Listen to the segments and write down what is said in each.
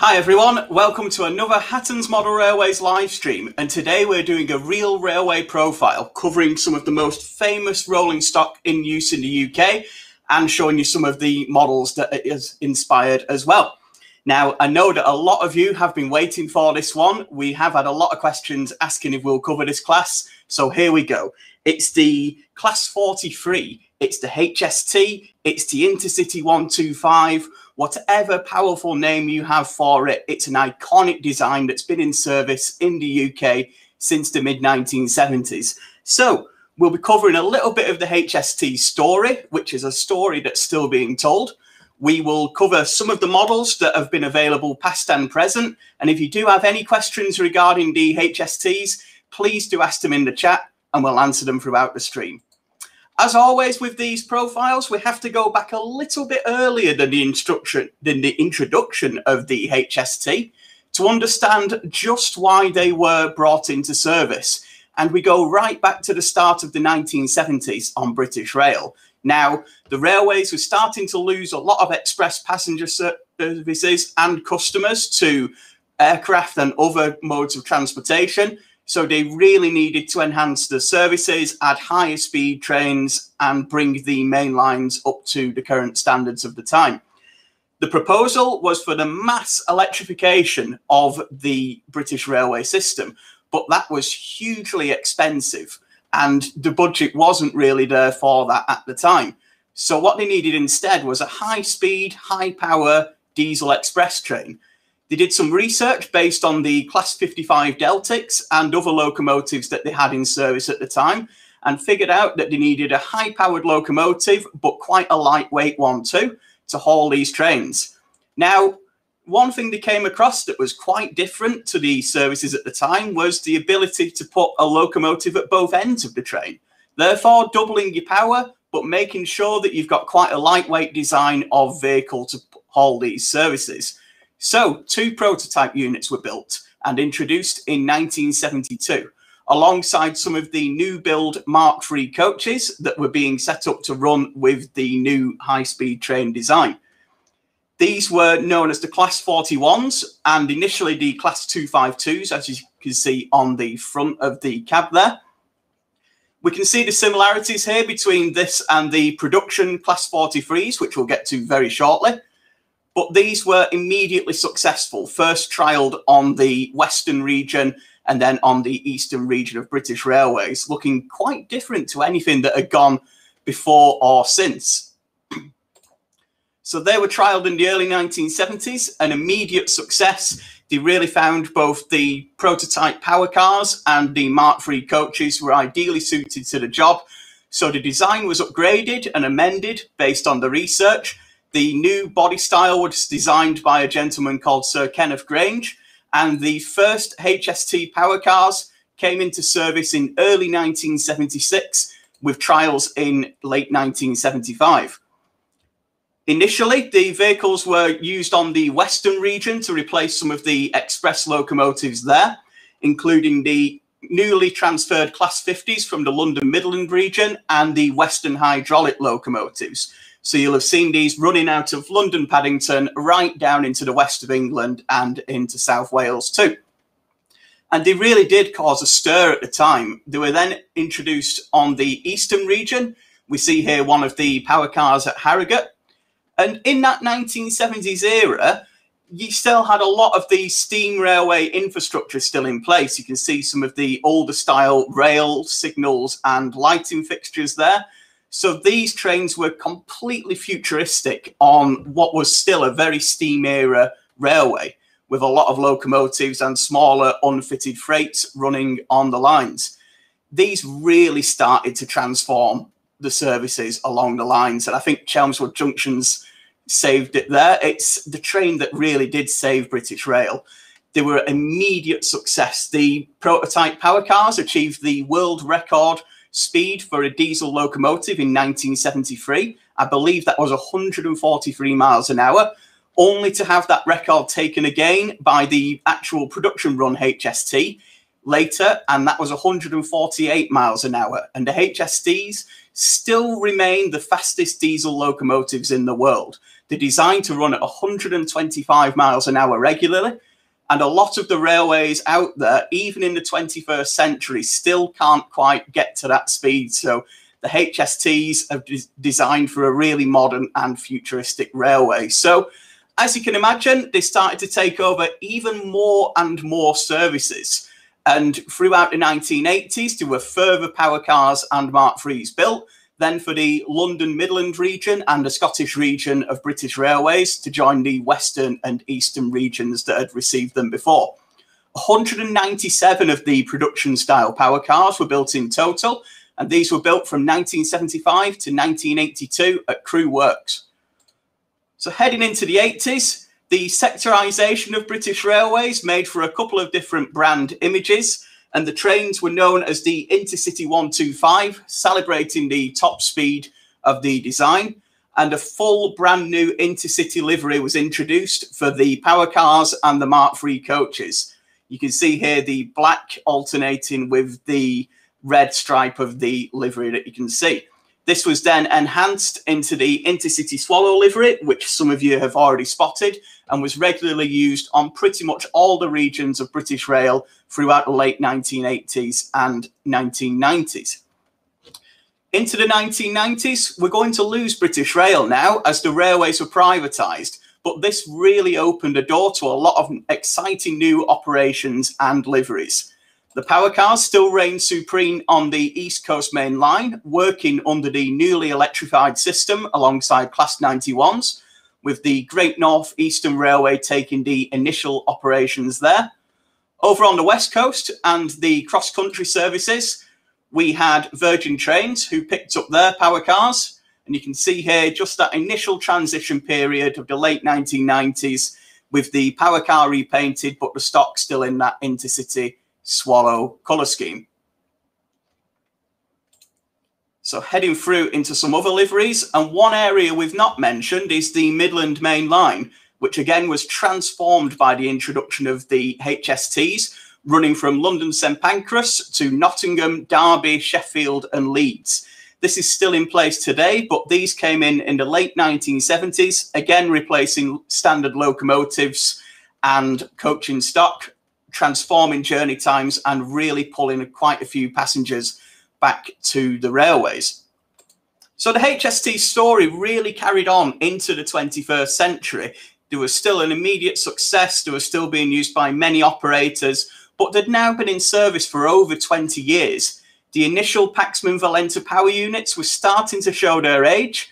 Hi everyone, welcome to another Hatton's Model Railways live stream and today we're doing a real railway profile covering some of the most famous rolling stock in use in the UK and showing you some of the models that it has inspired as well. Now, I know that a lot of you have been waiting for this one. We have had a lot of questions asking if we'll cover this class. So here we go. It's the Class 43. It's the HST. It's the Intercity 125 whatever powerful name you have for it, it's an iconic design that's been in service in the UK since the mid 1970s. So, we'll be covering a little bit of the HST story, which is a story that's still being told. We will cover some of the models that have been available past and present. And if you do have any questions regarding the HSTs, please do ask them in the chat and we'll answer them throughout the stream. As always with these profiles, we have to go back a little bit earlier than the instruction than the introduction of the HST to understand just why they were brought into service. And we go right back to the start of the 1970s on British Rail. Now, the railways were starting to lose a lot of express passenger services and customers to aircraft and other modes of transportation. So they really needed to enhance the services, add higher speed trains, and bring the main lines up to the current standards of the time. The proposal was for the mass electrification of the British railway system, but that was hugely expensive, and the budget wasn't really there for that at the time. So what they needed instead was a high speed, high power diesel express train they did some research based on the Class 55 Deltics and other locomotives that they had in service at the time and figured out that they needed a high powered locomotive, but quite a lightweight one too, to haul these trains. Now, one thing they came across that was quite different to the services at the time was the ability to put a locomotive at both ends of the train, therefore doubling your power, but making sure that you've got quite a lightweight design of vehicle to haul these services. So, two prototype units were built and introduced in 1972, alongside some of the new build Mark III coaches that were being set up to run with the new high speed train design. These were known as the Class 41s and initially the Class 252s, as you can see on the front of the cab there. We can see the similarities here between this and the production Class 43s, which we'll get to very shortly. But these were immediately successful, first trialled on the Western region and then on the Eastern region of British Railways, looking quite different to anything that had gone before or since. so they were trialled in the early 1970s, an immediate success. They really found both the prototype power cars and the Mark III coaches were ideally suited to the job. So the design was upgraded and amended based on the research the new body style was designed by a gentleman called Sir Kenneth Grange, and the first HST power cars came into service in early 1976 with trials in late 1975. Initially, the vehicles were used on the Western region to replace some of the express locomotives there, including the newly transferred Class 50s from the London Midland region and the Western hydraulic locomotives. So you'll have seen these running out of London Paddington right down into the west of England and into South Wales too. And they really did cause a stir at the time. They were then introduced on the eastern region. We see here one of the power cars at Harrogate. And in that 1970s era, you still had a lot of the steam railway infrastructure still in place. You can see some of the older style rail signals and lighting fixtures there. So these trains were completely futuristic on what was still a very steam era railway with a lot of locomotives and smaller unfitted freights running on the lines. These really started to transform the services along the lines. And I think Chelmsford Junctions saved it there. It's the train that really did save British Rail. They were immediate success. The prototype power cars achieved the world record speed for a diesel locomotive in 1973. I believe that was 143 miles an hour, only to have that record taken again by the actual production run HST later, and that was 148 miles an hour. And the HSTs still remain the fastest diesel locomotives in the world. They're designed to run at 125 miles an hour regularly. And a lot of the railways out there, even in the 21st century, still can't quite get to that speed. So the HSTs are de- designed for a really modern and futuristic railway. So, as you can imagine, they started to take over even more and more services. And throughout the 1980s, there were further power cars and Mark IIIs built. Then for the London Midland region and the Scottish region of British Railways to join the Western and Eastern regions that had received them before. 197 of the production style power cars were built in total, and these were built from 1975 to 1982 at Crewe Works. So, heading into the 80s, the sectorisation of British Railways made for a couple of different brand images, and the trains were known as the Intercity 125, celebrating the top speed of the design. And a full brand new Intercity livery was introduced for the power cars and the Mark III coaches. You can see here the black alternating with the red stripe of the livery that you can see. This was then enhanced into the Intercity Swallow livery, which some of you have already spotted, and was regularly used on pretty much all the regions of British Rail throughout the late 1980s and 1990s. Into the 1990s, we're going to lose British Rail now as the railways were privatised, but this really opened a door to a lot of exciting new operations and liveries. The power cars still reign supreme on the East Coast Main Line, working under the newly electrified system alongside Class 91s, with the Great North Eastern Railway taking the initial operations there. Over on the West Coast and the cross country services, we had Virgin Trains who picked up their power cars. And you can see here just that initial transition period of the late 1990s with the power car repainted, but the stock still in that intercity swallow color scheme. So heading through into some other liveries, and one area we've not mentioned is the Midland Main Line, which again was transformed by the introduction of the HSTs, running from London St Pancras to Nottingham, Derby, Sheffield, and Leeds. This is still in place today, but these came in in the late 1970s, again replacing standard locomotives and coaching stock transforming journey times and really pulling quite a few passengers back to the railways. So the HST story really carried on into the 21st century. There was still an immediate success, they were still being used by many operators, but they'd now been in service for over 20 years. The initial Paxman Valenta power units were starting to show their age.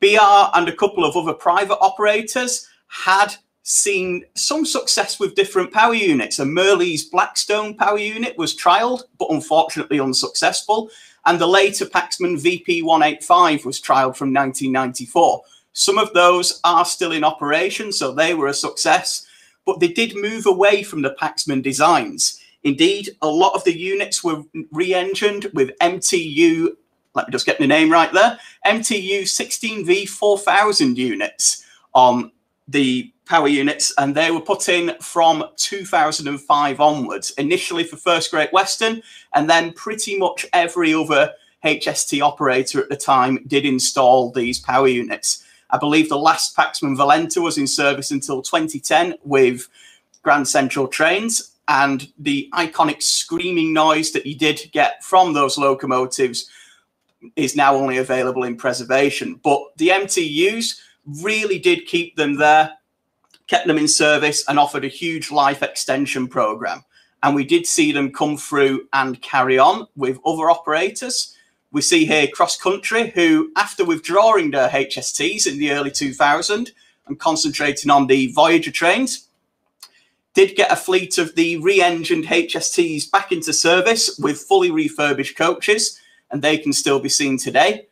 BR and a couple of other private operators had seen some success with different power units. A Mirrlees Blackstone power unit was trialled, but unfortunately unsuccessful. And the later Paxman VP185 was trialled from 1994. Some of those are still in operation, so they were a success, but they did move away from the Paxman designs. Indeed, a lot of the units were re engined with MTU, let me just get the name right there, MTU 16V 4000 units on the power units, and they were put in from 2005 onwards, initially for First Great Western, and then pretty much every other HST operator at the time did install these power units. I believe the last Paxman Valenta was in service until 2010 with Grand Central trains, and the iconic screaming noise that you did get from those locomotives is now only available in preservation. But the MTUs really did keep them there kept them in service and offered a huge life extension program. And we did see them come through and carry on with other operators. We see here Cross Country, who, after withdrawing their HSTs in the early 2000s and concentrating on the Voyager trains, did get a fleet of the re engined HSTs back into service with fully refurbished coaches, and they can still be seen today.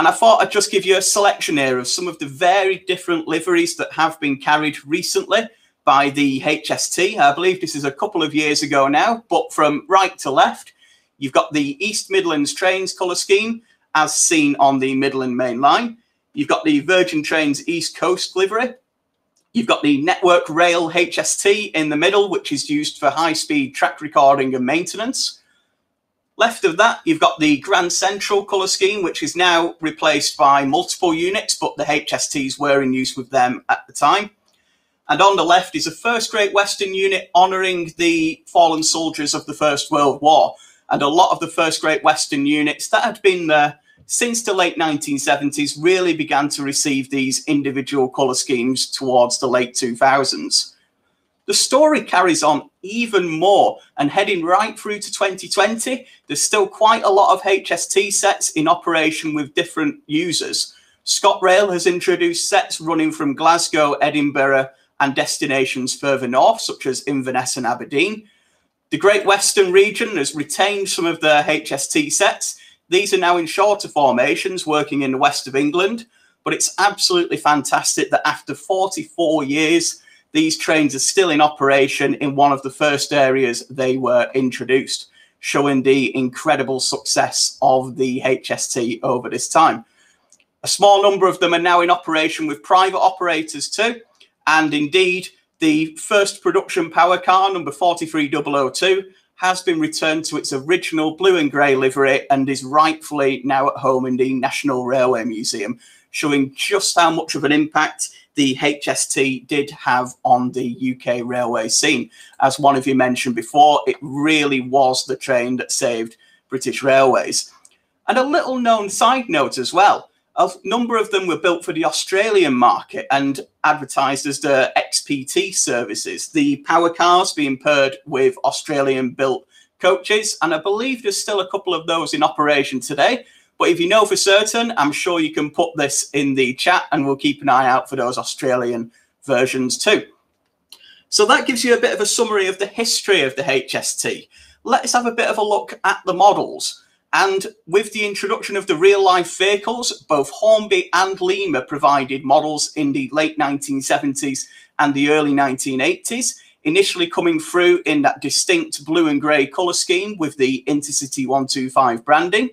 And I thought I'd just give you a selection here of some of the very different liveries that have been carried recently by the HST. I believe this is a couple of years ago now, but from right to left, you've got the East Midlands Trains colour scheme as seen on the Midland Main Line. You've got the Virgin Trains East Coast livery. You've got the Network Rail HST in the middle, which is used for high-speed track recording and maintenance. Left of that, you've got the Grand Central colour scheme, which is now replaced by multiple units, but the HSTs were in use with them at the time. And on the left is a First Great Western unit honouring the fallen soldiers of the First World War. And a lot of the First Great Western units that had been there since the late 1970s really began to receive these individual colour schemes towards the late 2000s. The story carries on even more and heading right through to 2020, there's still quite a lot of HST sets in operation with different users. ScotRail has introduced sets running from Glasgow, Edinburgh, and destinations further north, such as Inverness and Aberdeen. The Great Western region has retained some of their HST sets. These are now in shorter formations, working in the west of England. But it's absolutely fantastic that after 44 years, these trains are still in operation in one of the first areas they were introduced, showing the incredible success of the HST over this time. A small number of them are now in operation with private operators too. And indeed, the first production power car, number 43002, has been returned to its original blue and grey livery and is rightfully now at home in the National Railway Museum, showing just how much of an impact the HST did have on the UK railway scene. As one of you mentioned before, it really was the train that saved British Railways. And a little known side note as well a number of them were built for the Australian market and advertised as the XPT services. The power cars being paired with Australian built coaches, and I believe there's still a couple of those in operation today. But if you know for certain, I'm sure you can put this in the chat and we'll keep an eye out for those Australian versions too. So that gives you a bit of a summary of the history of the HST. Let's have a bit of a look at the models. And with the introduction of the real life vehicles, both Hornby and Lima provided models in the late 1970s and the early 1980s, initially coming through in that distinct blue and grey colour scheme with the Intercity 125 branding.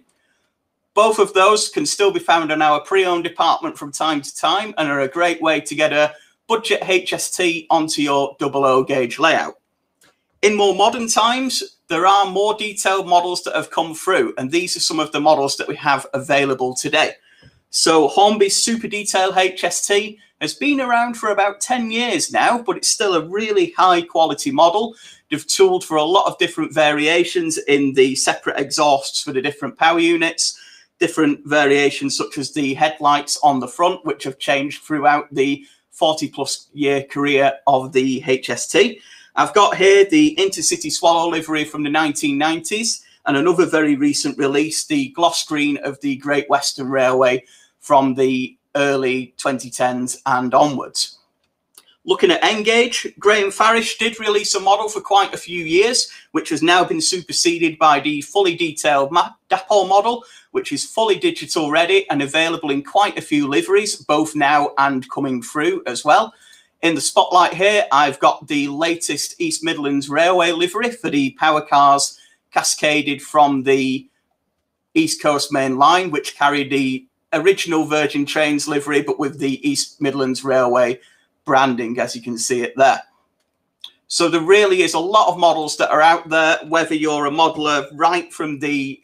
Both of those can still be found in our pre owned department from time to time and are a great way to get a budget HST onto your double gauge layout. In more modern times, there are more detailed models that have come through, and these are some of the models that we have available today. So Hornby's Super Detail HST has been around for about 10 years now, but it's still a really high quality model. They've tooled for a lot of different variations in the separate exhausts for the different power units, different variations such as the headlights on the front, which have changed throughout the 40 plus year career of the HST. I've got here the Intercity Swallow livery from the 1990s and another very recent release, the gloss green of the Great Western Railway from the early 2010s and onwards. Looking at N-Gauge, Graham Farish did release a model for quite a few years, which has now been superseded by the fully detailed Dapol model, which is fully digital ready and available in quite a few liveries, both now and coming through as well. In the spotlight here, I've got the latest East Midlands Railway livery for the power cars cascaded from the East Coast Main Line, which carried the original Virgin Trains livery, but with the East Midlands Railway branding, as you can see it there. So there really is a lot of models that are out there, whether you're a modeler right from the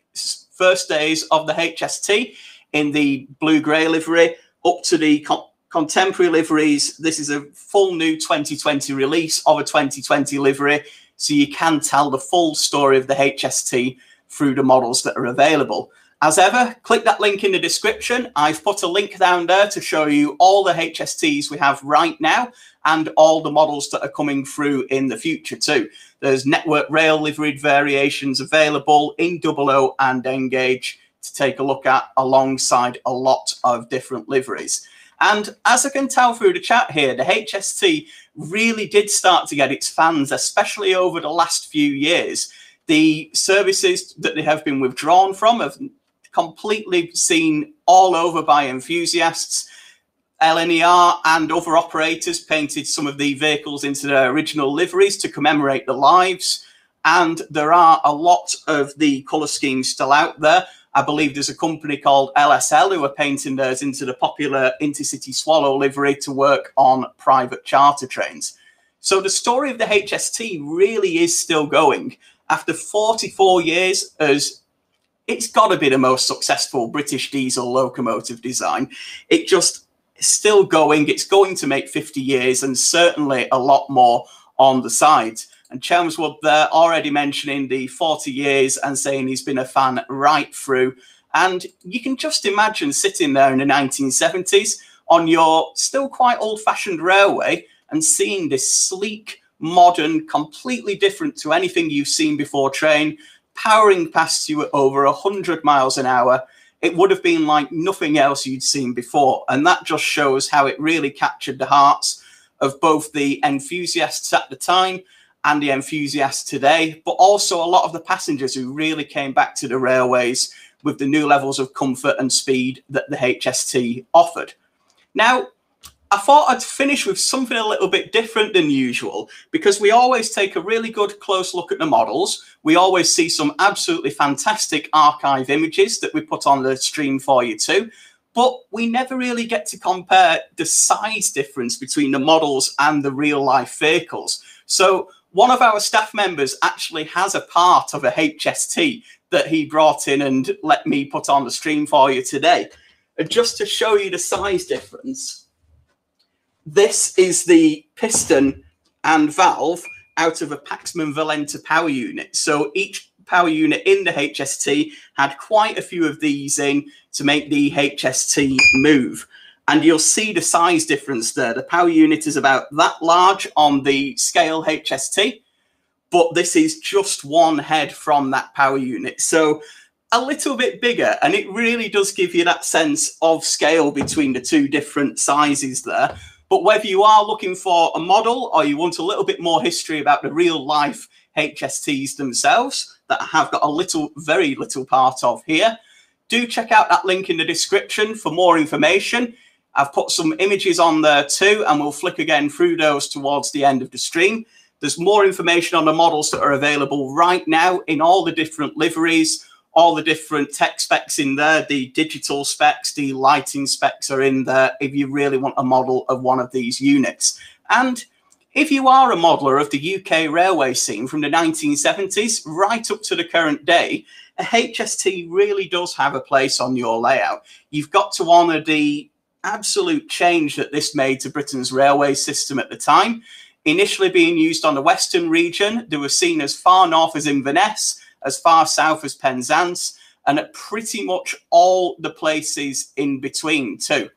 first days of the HST in the blue-grey livery up to the contemporary liveries. This is a full new 2020 release of a 2020 livery. So you can tell the full story of the HST through the models that are available. As ever, click that link in the description. I've put a link down there to show you all the HSTs we have right now and all the models that are coming through in the future too. There's network rail liveried variations available in double O and N-Gauge to take a look at alongside a lot of different liveries. And as I can tell through the chat here, the HST really did start to get its fans, especially over the last few years. The services that they have been withdrawn from have completely seen all over by enthusiasts. LNER and other operators painted some of the vehicles into their original liveries to commemorate the lives. And there are a lot of the colour schemes still out there. I believe there's a company called LSL who are painting theirs into the popular Intercity Swallow livery to work on private charter trains. So the story of the HST really is still going. After 44 years as it's got to be the most successful British diesel locomotive design. It just still going. It's going to make 50 years and certainly a lot more on the side. And Chelmswood there already mentioning the 40 years and saying he's been a fan right through. And you can just imagine sitting there in the 1970s on your still quite old fashioned railway and seeing this sleek, modern, completely different to anything you've seen before train, powering past you at over 100 miles an hour. It would have been like nothing else you'd seen before. And that just shows how it really captured the hearts of both the enthusiasts at the time and the enthusiasts today, but also a lot of the passengers who really came back to the railways with the new levels of comfort and speed that the HST offered. Now, I thought I'd finish with something a little bit different than usual because we always take a really good close look at the models. We always see some absolutely fantastic archive images that we put on the stream for you too. But we never really get to compare the size difference between the models and the real life vehicles. So one of our staff members actually has a part of a HST that he brought in and let me put on the stream for you today. And just to show you the size difference, this is the piston and valve out of a Paxman Valenta power unit. So each power unit in the HST had quite a few of these in to make the HST move and you'll see the size difference there. The power unit is about that large on the scale HST, but this is just one head from that power unit. So a little bit bigger, and it really does give you that sense of scale between the two different sizes there. But whether you are looking for a model or you want a little bit more history about the real life HSTs themselves that I have got a little, very little part of here, do check out that link in the description for more information. I've put some images on there too, and we'll flick again through those towards the end of the stream. There's more information on the models that are available right now in all the different liveries, all the different tech specs in there. The digital specs, the lighting specs are in there if you really want a model of one of these units. And if you are a modeler of the UK railway scene from the 1970s right up to the current day, a HST really does have a place on your layout. You've got to honour the absolute change that this made to Britain's railway system at the time. Initially being used on the western region, they were seen as far north as Inverness, as far south as Penzance, and at pretty much all the places in between too.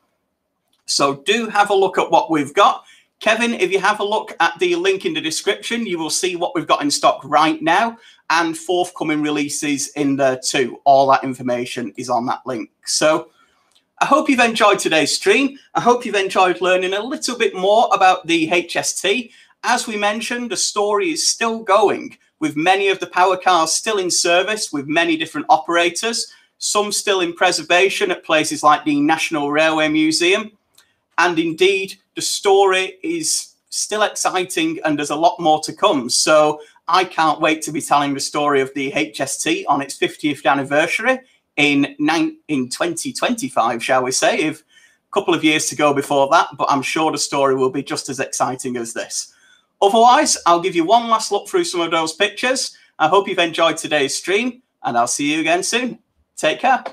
So do have a look at what we've got. Kevin, if you have a look at the link in the description, you will see what we've got in stock right now and forthcoming releases in there too. All that information is on that link. So I hope you've enjoyed today's stream. I hope you've enjoyed learning a little bit more about the HST. As we mentioned, the story is still going with many of the power cars still in service with many different operators, some still in preservation at places like the National Railway Museum. And indeed, the story is still exciting and there's a lot more to come. So I can't wait to be telling the story of the HST on its 50th anniversary in in 2025, shall we say, if a couple of years to go before that, but I'm sure the story will be just as exciting as this. Otherwise, I'll give you one last look through some of those pictures. I hope you've enjoyed today's stream, and I'll see you again soon. Take care.